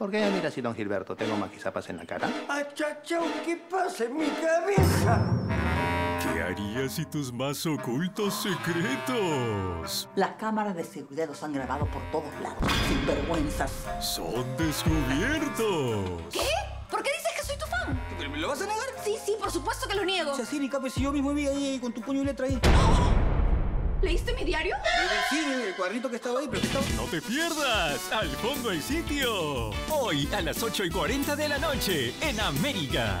¿Por qué me miras así, don Gilberto? ¿Tengo maquizapas en la cara? ¡Achachao! ¿Qué pasa en mi cabeza? ¿Qué harías si tus más ocultos secretos Las cámaras de seguridad los han grabado por todos lados. Sin vergüenzas. son descubiertos? ¿Qué? ¿Por qué dices que soy tu fan? ¿Me lo vas a negar? Sí, sí, por supuesto que lo niego. O sea, sí, ni cape, si yo mismo vi ahí con tu puño y letra ahí. ¿Leíste mi diario? Sí, el cuadrito que estaba ahí, pero que estaba... ¡No te pierdas! ¡Al fondo hay sitio! Hoy a las 8 y 40 de la noche en América.